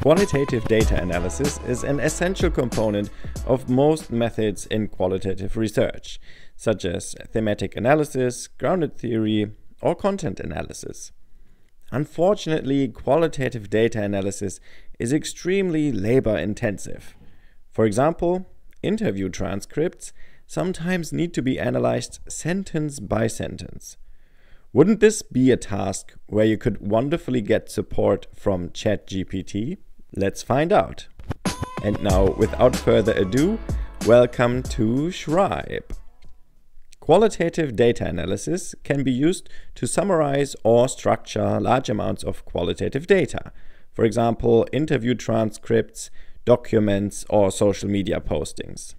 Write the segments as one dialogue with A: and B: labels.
A: Quantitative data analysis is an essential component of most methods in qualitative research, such as thematic analysis, grounded theory, or content analysis. Unfortunately, qualitative data analysis is extremely labor intensive. For example, interview transcripts sometimes need to be analyzed sentence by sentence. Wouldn't this be a task where you could wonderfully get support from ChatGPT? Let's find out. And now, without further ado, welcome to Shribe. Qualitative data analysis can be used to summarize or structure large amounts of qualitative data. For example, interview transcripts, documents, or social media postings.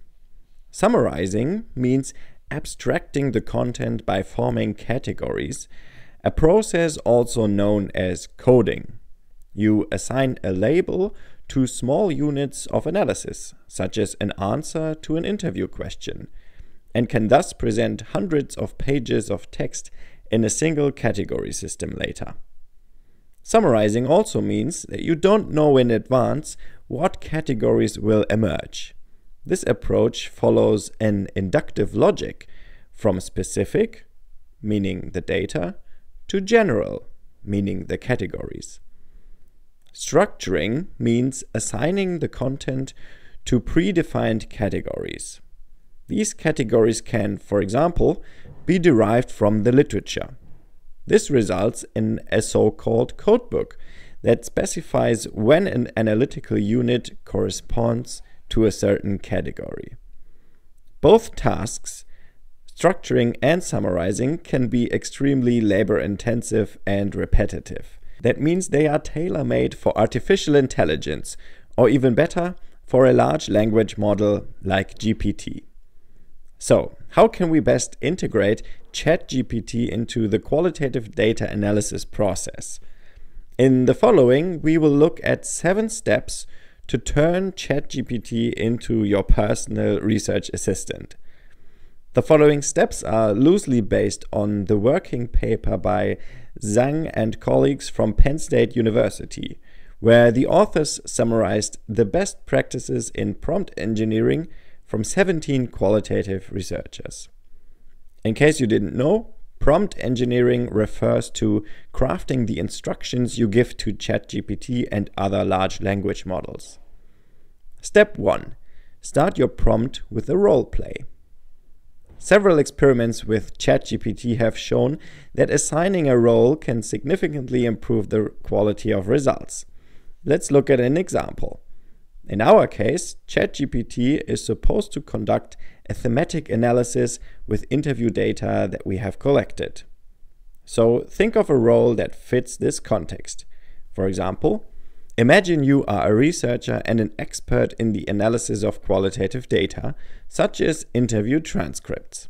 A: Summarizing means abstracting the content by forming categories, a process also known as coding. You assign a label to small units of analysis, such as an answer to an interview question, and can thus present hundreds of pages of text in a single category system later. Summarizing also means that you don't know in advance what categories will emerge. This approach follows an inductive logic from specific, meaning the data, to general, meaning the categories. Structuring means assigning the content to predefined categories. These categories can, for example, be derived from the literature. This results in a so-called codebook that specifies when an analytical unit corresponds to a certain category. Both tasks, structuring and summarizing, can be extremely labor intensive and repetitive. That means they are tailor made for artificial intelligence, or even better, for a large language model like GPT. So, how can we best integrate ChatGPT into the qualitative data analysis process? In the following, we will look at seven steps to turn ChatGPT into your personal research assistant. The following steps are loosely based on the working paper by Zhang and colleagues from Penn State University, where the authors summarized the best practices in prompt engineering from 17 qualitative researchers. In case you didn't know, prompt engineering refers to crafting the instructions you give to ChatGPT and other large language models. Step 1. Start your prompt with a role play. Several experiments with ChatGPT have shown that assigning a role can significantly improve the quality of results. Let's look at an example. In our case, ChatGPT is supposed to conduct a thematic analysis with interview data that we have collected. So think of a role that fits this context. For example, Imagine you are a researcher and an expert in the analysis of qualitative data, such as interview transcripts.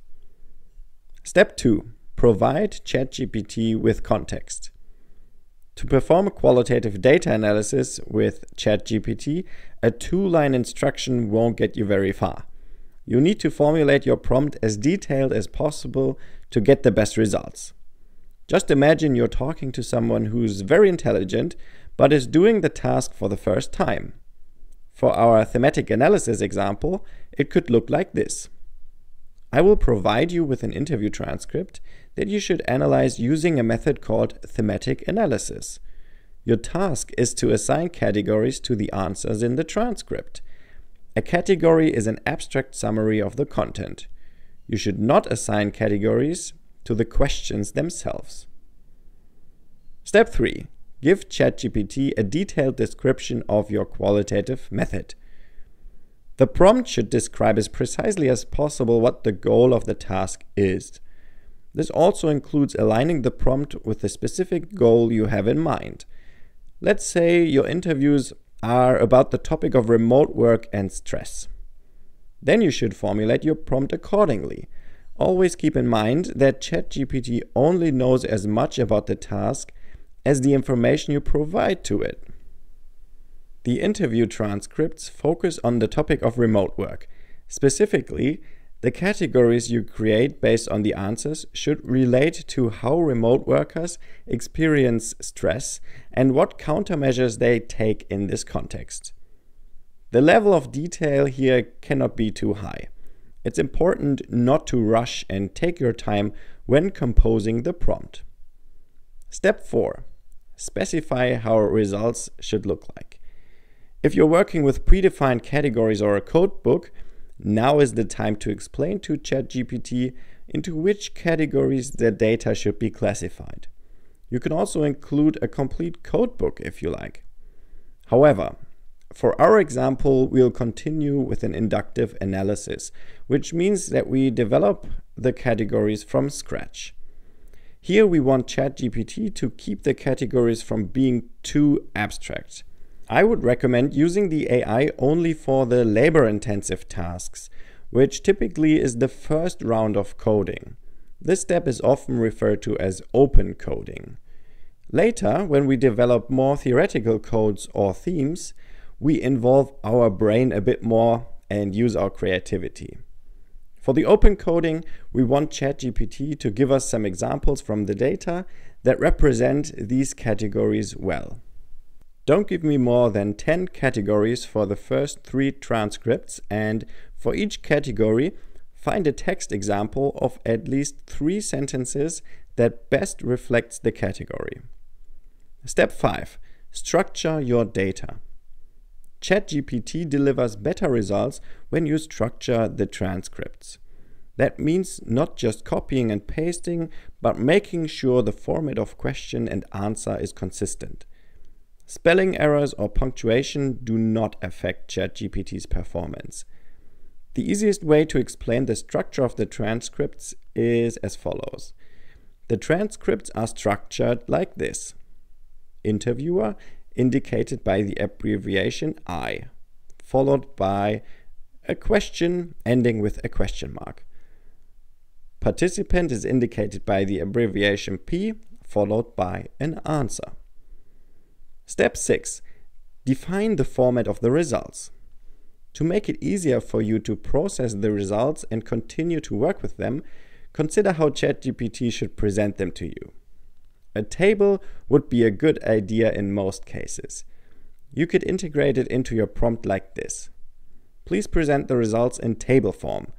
A: Step 2. Provide ChatGPT with context. To perform a qualitative data analysis with ChatGPT, a two-line instruction won't get you very far. You need to formulate your prompt as detailed as possible to get the best results. Just imagine you're talking to someone who's very intelligent but is doing the task for the first time. For our thematic analysis example, it could look like this. I will provide you with an interview transcript that you should analyze using a method called thematic analysis. Your task is to assign categories to the answers in the transcript. A category is an abstract summary of the content. You should not assign categories to the questions themselves. Step 3. Give ChatGPT a detailed description of your qualitative method. The prompt should describe as precisely as possible what the goal of the task is. This also includes aligning the prompt with the specific goal you have in mind. Let's say your interviews are about the topic of remote work and stress. Then you should formulate your prompt accordingly. Always keep in mind that ChatGPT only knows as much about the task as the information you provide to it. The interview transcripts focus on the topic of remote work. Specifically, The categories you create based on the answers should relate to how remote workers experience stress and what countermeasures they take in this context. The level of detail here cannot be too high. It's important not to rush and take your time when composing the prompt. Step 4. Specify how results should look like. If you're working with predefined categories or a code book, now is the time to explain to ChatGPT into which categories the data should be classified. You can also include a complete codebook if you like. However, for our example, we'll continue with an inductive analysis, which means that we develop the categories from scratch. Here we want ChatGPT to keep the categories from being too abstract. I would recommend using the AI only for the labor intensive tasks, which typically is the first round of coding. This step is often referred to as open coding. Later, when we develop more theoretical codes or themes, we involve our brain a bit more and use our creativity. For the open coding, we want ChatGPT to give us some examples from the data that represent these categories well. Don't give me more than 10 categories for the first three transcripts and for each category, find a text example of at least three sentences that best reflects the category. Step 5. Structure your data. ChatGPT delivers better results when you structure the transcripts. That means not just copying and pasting, but making sure the format of question and answer is consistent. Spelling errors or punctuation do not affect ChatGPT's performance. The easiest way to explain the structure of the transcripts is as follows. The transcripts are structured like this. Interviewer indicated by the abbreviation I, followed by a question ending with a question mark. Participant is indicated by the abbreviation P, followed by an answer. Step 6. Define the format of the results. To make it easier for you to process the results and continue to work with them, consider how ChatGPT should present them to you. A table would be a good idea in most cases. You could integrate it into your prompt like this. Please present the results in table form.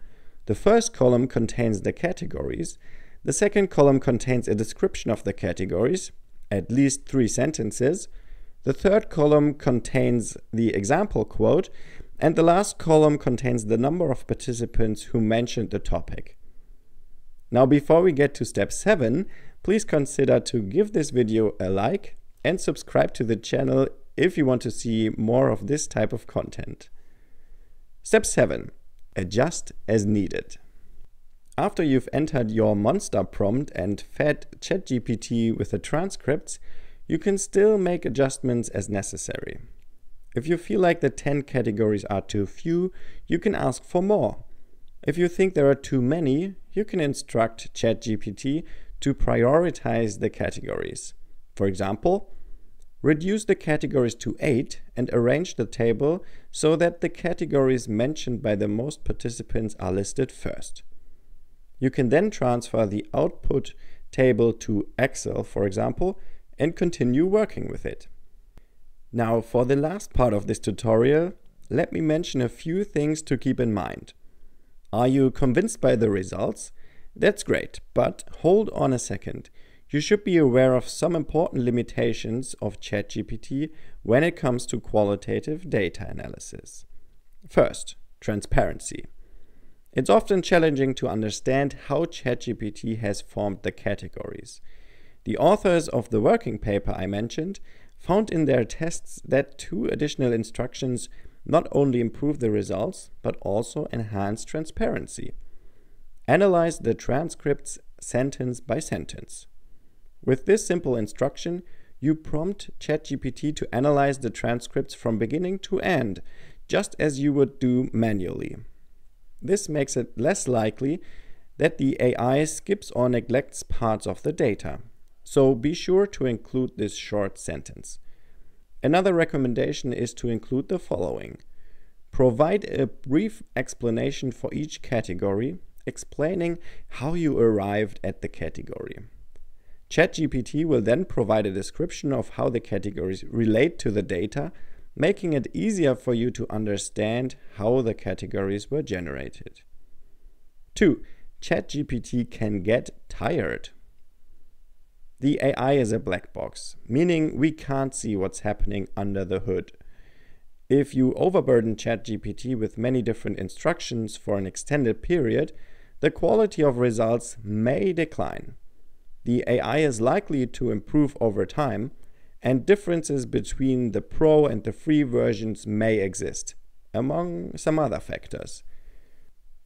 A: The first column contains the categories, the second column contains a description of the categories, at least three sentences, the third column contains the example quote, and the last column contains the number of participants who mentioned the topic. Now before we get to step 7, please consider to give this video a like and subscribe to the channel if you want to see more of this type of content. Step 7. Adjust as needed. After you've entered your monster prompt and fed ChatGPT with the transcripts, you can still make adjustments as necessary. If you feel like the 10 categories are too few, you can ask for more. If you think there are too many, you can instruct ChatGPT to prioritize the categories. For example, reduce the categories to 8 and arrange the table so that the categories mentioned by the most participants are listed first. You can then transfer the output table to Excel, for example, and continue working with it. Now for the last part of this tutorial, let me mention a few things to keep in mind. Are you convinced by the results? That's great, but hold on a second. You should be aware of some important limitations of ChatGPT when it comes to qualitative data analysis. First, transparency. It's often challenging to understand how ChatGPT has formed the categories. The authors of the working paper I mentioned found in their tests that two additional instructions not only improve the results, but also enhance transparency. Analyze the transcripts sentence by sentence. With this simple instruction, you prompt ChatGPT to analyze the transcripts from beginning to end, just as you would do manually. This makes it less likely that the AI skips or neglects parts of the data. So be sure to include this short sentence. Another recommendation is to include the following. Provide a brief explanation for each category, explaining how you arrived at the category. ChatGPT will then provide a description of how the categories relate to the data, making it easier for you to understand how the categories were generated. 2. ChatGPT can get tired. The AI is a black box, meaning we can't see what's happening under the hood. If you overburden ChatGPT with many different instructions for an extended period, the quality of results may decline. The AI is likely to improve over time, and differences between the pro and the free versions may exist, among some other factors.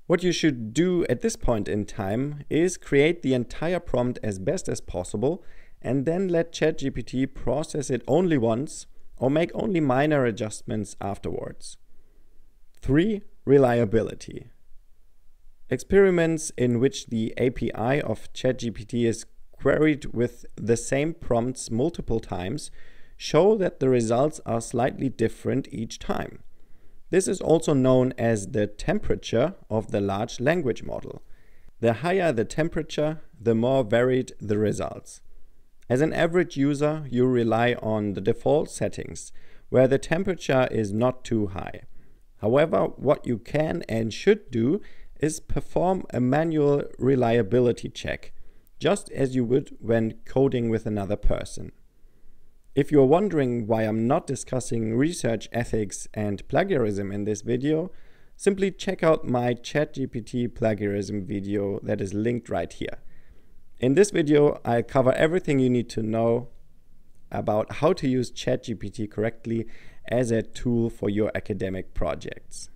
A: What you should do at this point in time is create the entire prompt as best as possible and then let ChatGPT process it only once or make only minor adjustments afterwards. 3. Reliability. Experiments in which the API of ChatGPT is queried with the same prompts multiple times show that the results are slightly different each time. This is also known as the temperature of the large language model. The higher the temperature, the more varied the results. As an average user, you rely on the default settings, where the temperature is not too high. However, what you can and should do is perform a manual reliability check, just as you would when coding with another person. If you're wondering why I'm not discussing research ethics and plagiarism in this video, simply check out my ChatGPT plagiarism video that is linked right here. In this video, I cover everything you need to know about how to use ChatGPT correctly as a tool for your academic projects.